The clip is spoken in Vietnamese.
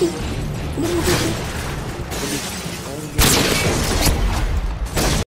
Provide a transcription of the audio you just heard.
đi. Đi đi đi.